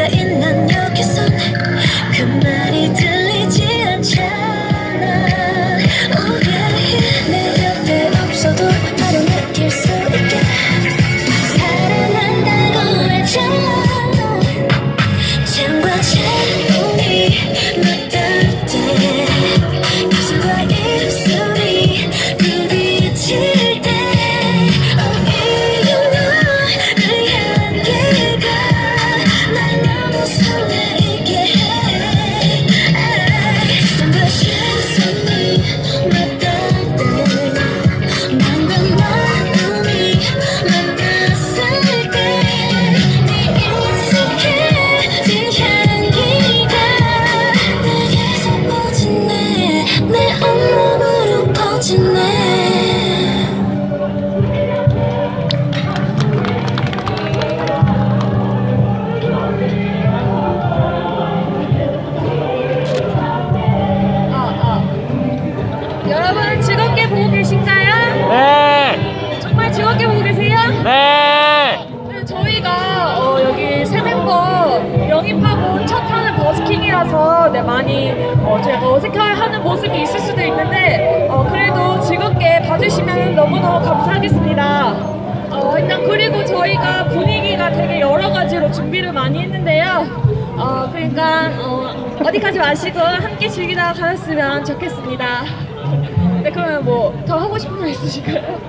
the inner 지내. 어, 어. 여러분 즐겁게 보고 계신가요? 네, 네. 네, 어, 네 많이 어, 제가 어색해하는 모습이 있을 수도 있는데 저희가 분위기가 되게 여러 가지로 준비를 많이 했는데요. 어, 그러니까 어, 어디 가지 마시고 함께 즐기다 가셨으면 좋겠습니다. 네, 그러면 뭐 더 하고 싶은 거 있으실까요?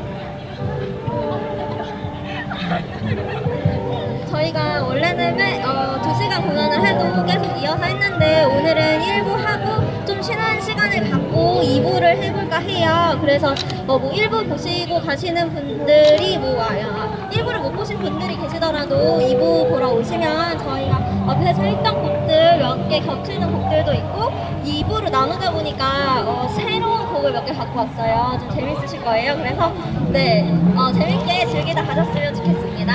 저희가 원래는 매, 어, 2시간 공연을 해도 계속 이어서 했는데 오늘은 1부 하고 좀 쉬는 시간을 갖고 2부를 해볼까 해요. 그래서 어, 뭐 1부 보시고 가시는 분들이 뭐 와요. 1부를 못 보신 분들이 계시더라도 2부 보러 오시면 저희가 앞에서 했던 곡들 몇 개 겹치는 곡들도 있고 2부로 나누다 보니까 어, 새로운 곡을 몇 개 갖고 왔어요. 좀 재밌으실 거예요. 그래서 네 어, 재밌게 즐기다 가셨으면 좋겠습니다.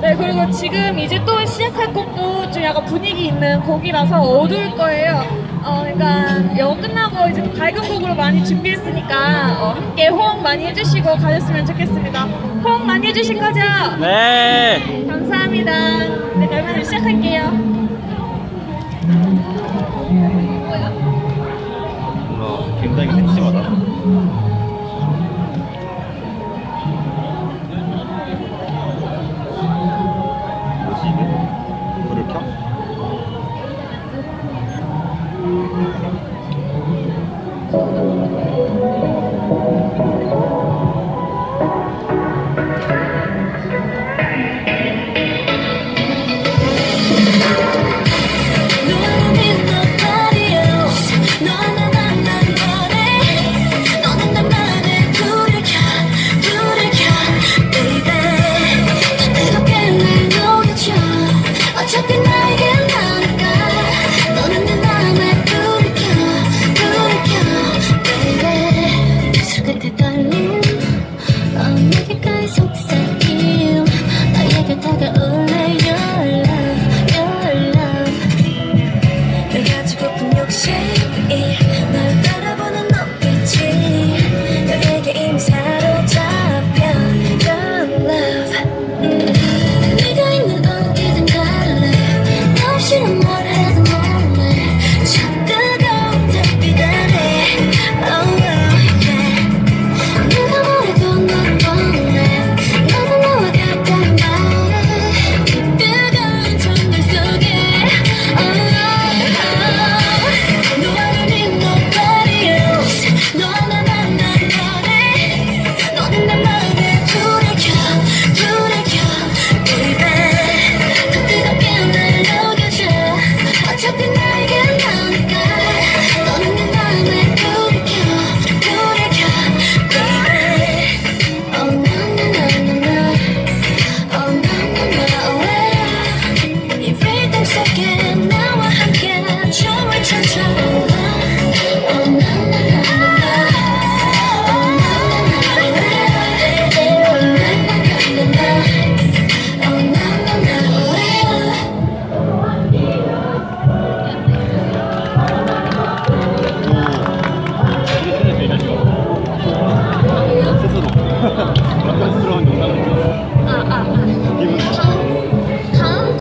네, 그리고 지금 이제 또 시작할 곡도 좀 약간 분위기 있는 곡이라서 어두울 거예요. 어, 그러니까 영어 끝나고 이제 또 밝은 곡으로 많이 준비했으니까 어, 함께 호응 많이 해주시고 가셨으면 좋겠습니다. 호응 많이 해주실 거죠? 네. 감사합니다. 네, 그러면 시작할게요. 어, 굉장히 섹시하다.